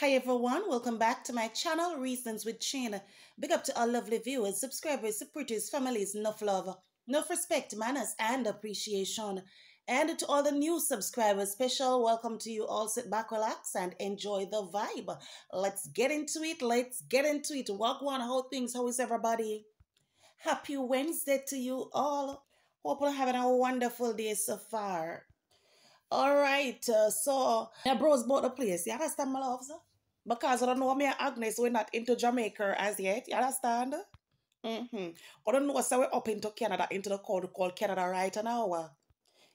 Hi everyone, welcome back to my channel, Reasons with Chyn. Big up to all lovely viewers, subscribers, supporters, families, enough love, enough respect, manners, and appreciation. And to all the new subscribers, special welcome to you all. Sit back, relax, and enjoy the vibe. Let's get into it. Let's get into it. Walk one, how things, how is everybody? Happy Wednesday to you all. Hope you're having a wonderful day so far. All right, uh, so my bros bought the place. You understand, my loves? Because I don't know me and Agnes, we're not into Jamaica as yet. You understand? Mm-hmm. I don't know, so we're up into Canada, into the cold called Canada right now.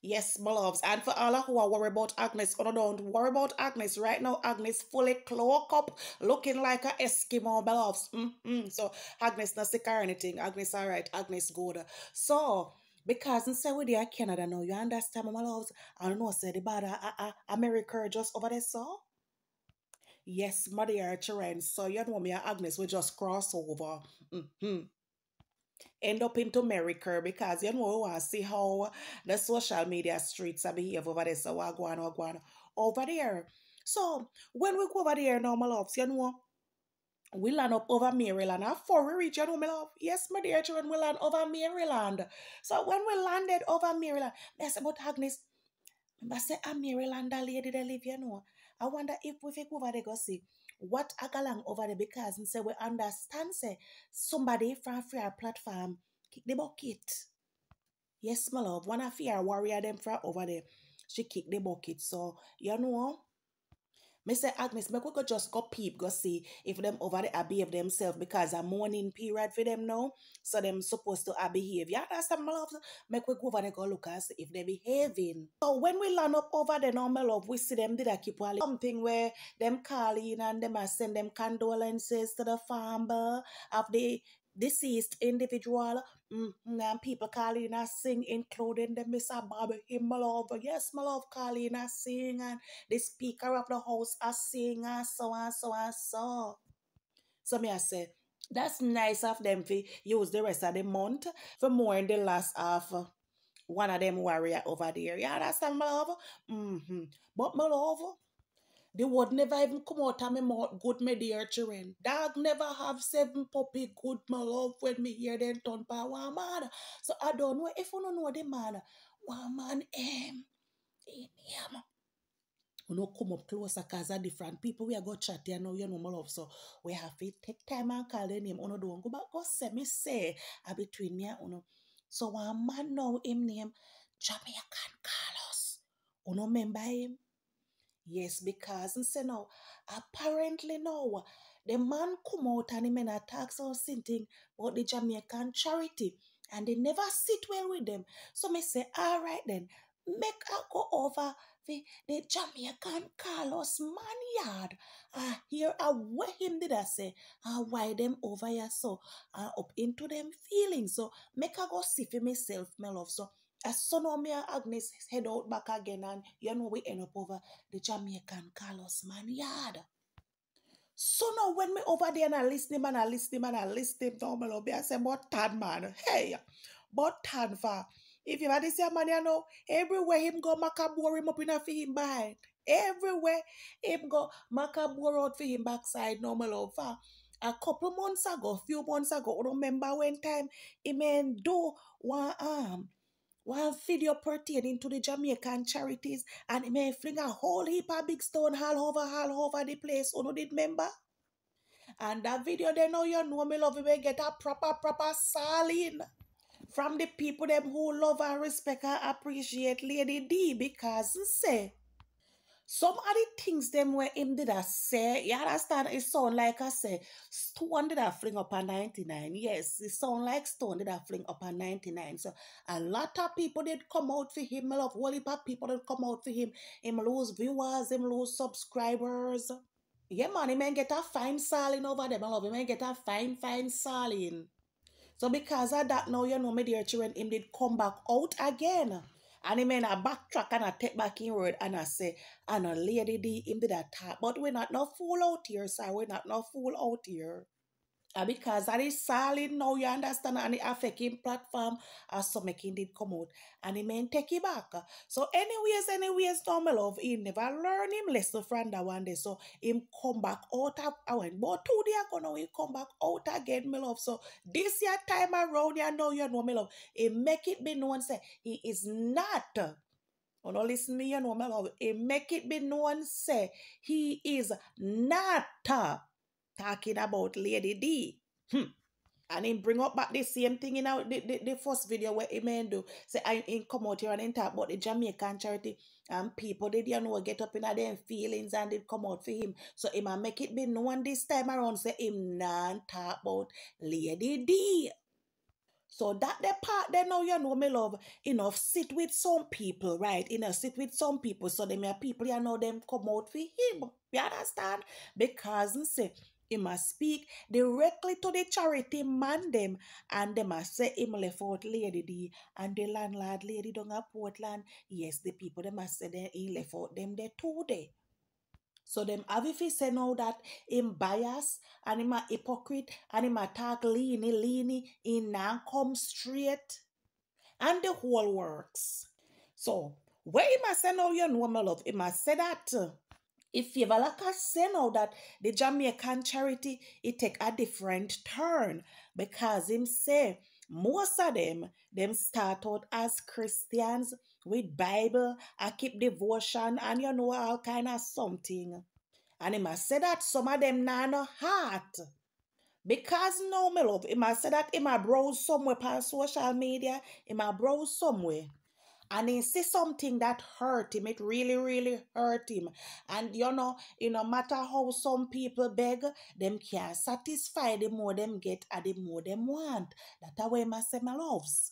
Yes, my loves. And for all who are worried about Agnes, oh, don't worry about Agnes. Right now, Agnes fully cloak up, looking like a Eskimo, my loves. Mm-hmm. So, Agnes not sick or anything. Agnes all right. Agnes good. So, because in say we there Canada now, you understand, my loves? I don't know, say the bad uh, uh, America just over there, so? Yes, my dear children. So you know me and Agnes we just cross over. Mm-hmm. End up into America because you know to see how the social media streets are behave over there. So we're going, we're going over there. So when we go over there now, my loves, you know, we land up over Maryland. Before we reach, my love, yes, my dear children, we land over Maryland. So when we landed over Maryland, I said, but Agnes, I said, a Maryland lady that live, you know. I wonder if we go over there go see what agalang over there because and say we understand say somebody from our platform kick the bucket. Yes, my love. One of your warrior them from over there, she kick the bucket. So you know say, Agnes, make we go just go peep, go see if them over there behave themselves because a morning period for them now. So them supposed to behave. Yeah, that's my love. Make we go over there go look see if they behaving. So when we land up over there now, my love, we see them did I keep on something where them calling and them I send them condolences to the farmer of the deceased individual. Mm-hmm. And people calling us sing, including the Mr. Bobby, him, my love. Yes, my love, calling us sing, and the speaker of the house are sing, and so and so and so. So me I say, that's nice of them to use the rest of the month for more in the last half. One of them warrior over there. You understand, my love? Mm-hmm. But my love, the word never even come out of my mouth, good, my dear children. Dog never have seven puppy, good, my love, when me hear them turn by one man. So I don't know if you don't know the man, one man, um, in him. You know, come up closer because are different people. We are go chat here now, you know, my love. So we have to take time and call the name. Know, don't go back, go say me say, uh, between me and know. So one man now, him name, Jamaican Carlos. You know, remember him? Yes, because and say now, apparently now, the man come out and he men attack or something about the Jamaican charity and they never sit well with them. So me say, all right then, make her go over the, the Jamaican Carlos man yard. Uh, here uh, what him did I say, uh, why them over here so uh, up into them feelings. So make her go see for myself, my love. So as son of me and Agnes head out back again and you know we end up over the Jamaican Carlos man yard. So now when me over there and I listen him and I listen him and I listen him down below, I say, but Tad man, hey, but Tad for if you had this man, you know, everywhere him go, Macabore him up in a for him behind. Everywhere him go, Macabore out for him backside, no my love. A couple months ago, few months ago, remember when time man do one um one video pertaining to the Jamaican charities and may fling a whole heap of big stone all over all over the place. Know did remember? And that video they know you know me love you may get a proper proper saline from the people them who love and respect and appreciate Lady D because say some of the things them where him did I say, you understand? It sound like I say, Stone did I fling up a 99. Yes, it sound like Stone did I fling up a 99. So a lot of people did come out for him. A lot of people did come out for him. Him lose viewers, him lose subscribers. Yeah, money man, he may get a fine saline over there. I love him may get a fine, fine saline. So because of that now, you know, my dear children, him did come back out again. And he mean a backtrack and I take back in word and I say, and a lady D him did attack. But we're not no fool out here, sir. We're not no fool out here. Uh, because that is solid now, you understand, and it affecting platform as some making did come out and he may take it back. So anyways, anyways, no love, he never learn him lesson from that one day. So him come back out of I went but two days ago now he come back out again, my love. So this year time around, you know you know my love. He make it be known say he is not Oh, no, listen me, you know, my love. He make it be known, say, he is not talking about Lady D. Hmm. And him bring up back the same thing in our the, the, the first video where he man do. Say I in come out here and talk about the Jamaican charity and people they didn't know get up in their feelings and they come out for him. So him and make it be known this time around say him not talk about Lady D. So that the part they know you know me love enough sit with some people, right? You know, sit with some people. So them people you know them come out for him. You understand? Because say he must speak directly to the charity man them and they must say him left out lady D and the landlord lady down at Portland. Yes, the people they must say they he left out them there too there. So them have if he say now that him bias and him a hypocrite and him attack leany leany in now come straight and the whole works. So where he must say now you know my love, he must say that if you ever like I say now that the Jamaican charity it take a different turn because him say most of them them start out as Christians with Bible, I keep devotion and you know all kind of something. And he must say that some of them now no heart. Because no, my love, he must say that he might browse somewhere on social media, he might browse somewhere and he see something that hurt him it really really hurt him and you know you no matter how some people beg them can't satisfy the more them get and the more them want that way my say my loves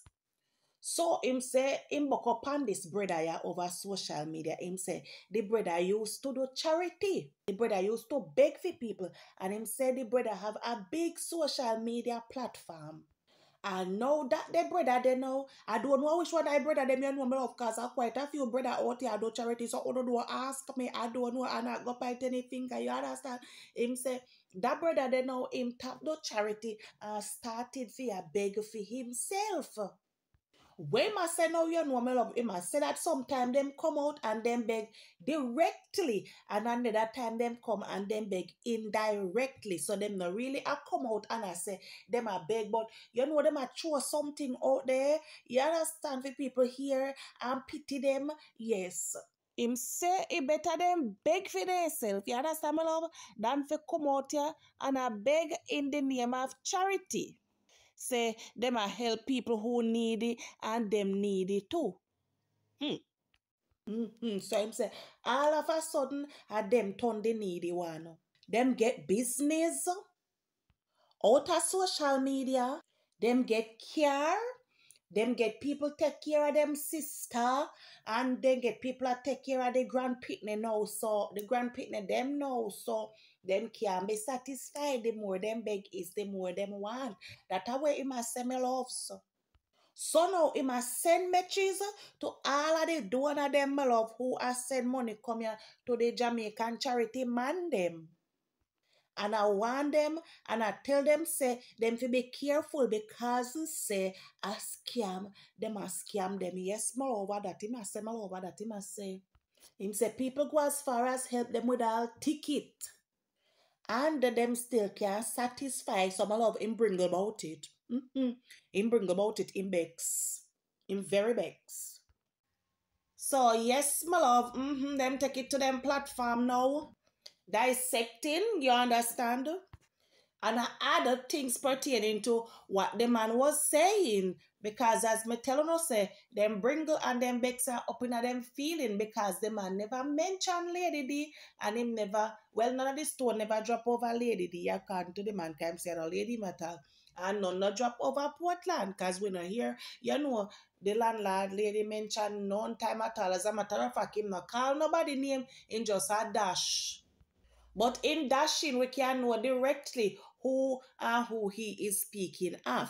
so him say him buck up on this brother ya over social media. Him say the brother used to do charity. The brother used to beg for people. And him say the brother have a big social media platform. I know that the brother they know. I don't know which one I brother them you know of cause I quite a few brother out here I do charity. So don't do ask me. I don't know and I go point any finger. You understand? Him say that brother they know him tap the charity and started for a beg for himself. When I say no, you know, my I say that sometime them come out and then beg directly, and another time them come and then beg indirectly. So them not really I come out and I say them I beg, but you know them I throw something out there. You understand for people here and pity them. Yes. Him say it better them beg for themselves, you understand my love, than for come out here and I beg in the name of charity say them a help people who need it and them need it too. Hmm. Mm-hmm. So say all of a sudden a them turn the needy one. Them get business out of social media. Them get care them get people take care of them sister and then get people that take care of the grand pitney now. So the grand pitney them now. So them can be satisfied. The more them beg is the more them want. That's how he must send me love. So. So now he must send messages to all of the donor them love who has send money come here to the Jamaican charity man them and I warn them and I tell them say them to be careful because say a scam them a scam them. Yes, moreover that him must say moreover that him must say. Him say people go as far as help them with all ticket. And them still can't satisfy some love him bring about it. Mm-hmm. Him bring about it in Bex. In very Bex. So yes, my love, mm-hmm, them take it to them platform now dissecting, you understand? And I added things pertaining to what the man was saying. Because as me telling us say, them Bringle and them Bex are up in them feeling because the man never mentioned Lady D and him never, well, none of the stone never drop over Lady D according to the man can say no lady matter. And none not drop over Portland because we not here, you know, the landlord lady mentioned none time at all. As a matter of fact, him not call nobody name in just a dash. But in dashing, we can know directly who and who he is speaking of.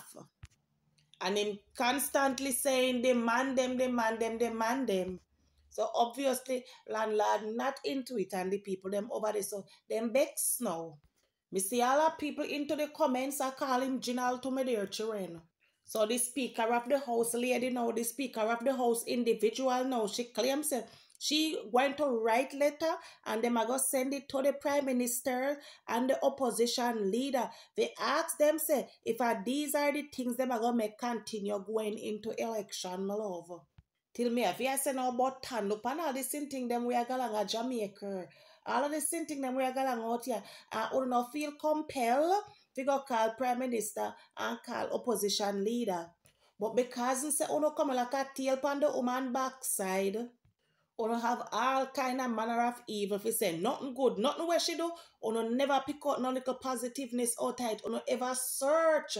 And him constantly saying, demand them, demand them, demand them. So obviously, landlord not into it and the people them over there. So them begs now. Me see all the people into the comments are calling Jinal to me dear children. So the Speaker of the House lady now, the Speaker of the House individual now, she claims that she went to write letter and them going to send it to the Prime Minister and the opposition leader. They ask them, say, if are these are the things them going to make continue going into election, my love. Till me, if you say no about tan, look and all this thing them we are to Jamaica. All of this thing them we are going out here. And uh, not feel compelled to go call prime minister and call opposition leader. But because say uno come like a tail on the woman backside, uno have all kind of manner of evil. If you say nothing good, nothing where she do, uno never pick out no little positiveness out of it. Uno ever search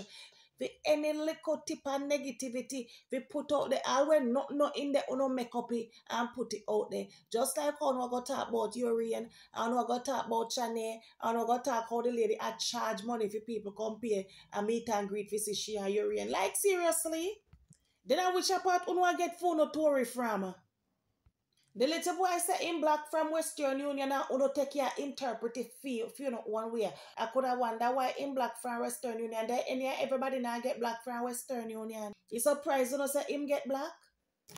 for any little tip of negativity, we put out there. All when not not in there, uno make up it and put it out there. Just like how we got talk about Urian, and we got talk about Chane, and we got talk how the lady I charge money for people come pay and meet and greet for see she and Urian. Like seriously? Then I which part uno get phone or Tory from? The little boy say in black from Western Union and uno take your interpretive feel you know one way. I could have wonder why in black from Western Union. Then any everybody now get black from Western Union. You surprised you know say him get black?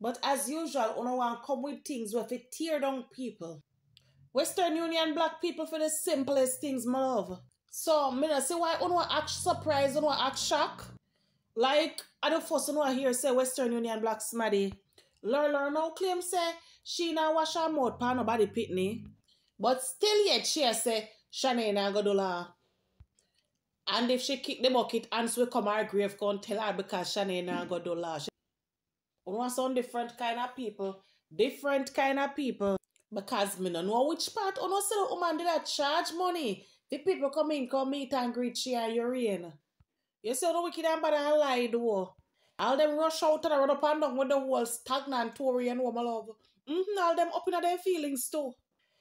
But as usual, uno want come with things where it tear down people. Western Union black people for the simplest things, my love. So, me not see why uno act surprised, uno act shock. Like, I don't first uno hear say Western Union black smaddy. Lurler now claim say she now wash her mouth pa nobody pitney. But still yet she say Shanae na go do la. And if she kick the bucket, and will come her grave come tell her because Shanae na go do la. She want some different kind of people. Different kind of people. Because me no know which part of no sell woman did that charge money. The people come in, come meet and greet she and urine. You see the wicked and bad and lie though. All them rush out and run up and down with the whole stagnant Tory and woman love. Mm-hmm, all them up in their feelings too.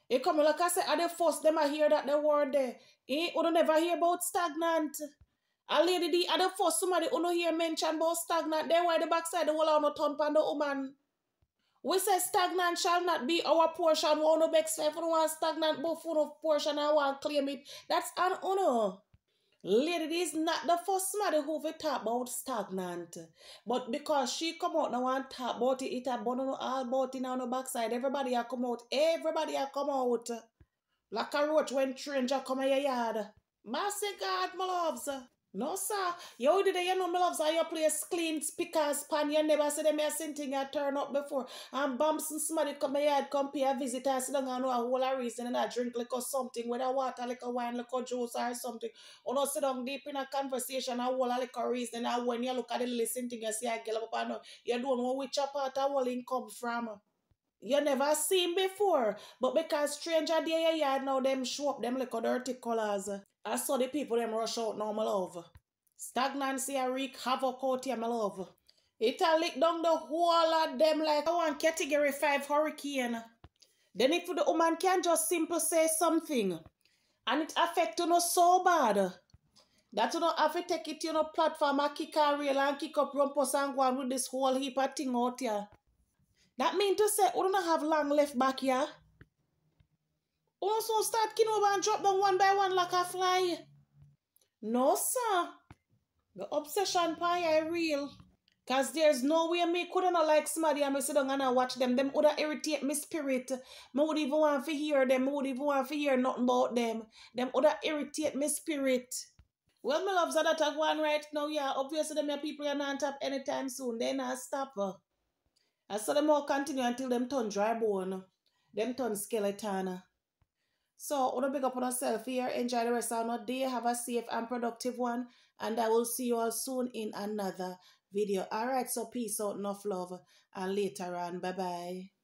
You come like I said, are the first them I hear that the word there. Eh, you don't never hear about stagnant. A lady the other first somebody who no hear mention about stagnant. Then why the backside the whole on turn pan the woman. We say stagnant shall not be our portion. We no if we want stagnant but for portion I want claim it. That's an honor. Lady is not the first mother who we talk about stagnant. But because she come out now and talk about it, it a bun all about it on the backside. Everybody a come out. Everybody a come out. Like a roach when stranger come in your yard. Mercy God, my loves. No, sir. You did you know, my loves, how your place clean speakers pan. You never see them here thing you turn up before. And bumps and somebody come here, come pay a visit and sit down and know a whole of reason and I drink like or something, whether water, like a wine, like a juice or something. Oh, or not sit down deep in a conversation, a whole like a reason. And when you look at the listen thing, you see I get up and you don't know which part a whole come from. You never seen before. But because stranger there you yard now them show up them like dirty colors. I saw the people them rush out now, my love. Stagnancy a wreak havoc out here, my love. It a lick down the whole of them like want category 5 hurricane. Then if the woman can just simple say something and it affect you know so bad that you don't have to take it you know platform and kick a rail and kick up rumpus and go on with this whole heap of thing out here. That mean to say we don't have long left back here. Also start kin over and drop them one by one like a fly. No, sir. The obsession pie is real. Cause there's no way me couldn't like somebody and me sit down and watch them. Them woulda irritate me spirit. Me would even want to hear them. Me would even want to hear nothing about them. Them woulda irritate me spirit. Well, my loves that are going right now, yeah. Obviously, them people are not top anytime soon. They not stop. I saw them all continue until them turn dry bone. Them turn skeleton. So, want to big up on yourself here. Enjoy the rest of your day. Have a safe and productive one. And I will see you all soon in another video. Alright, so peace out, enough love. And later on, bye-bye.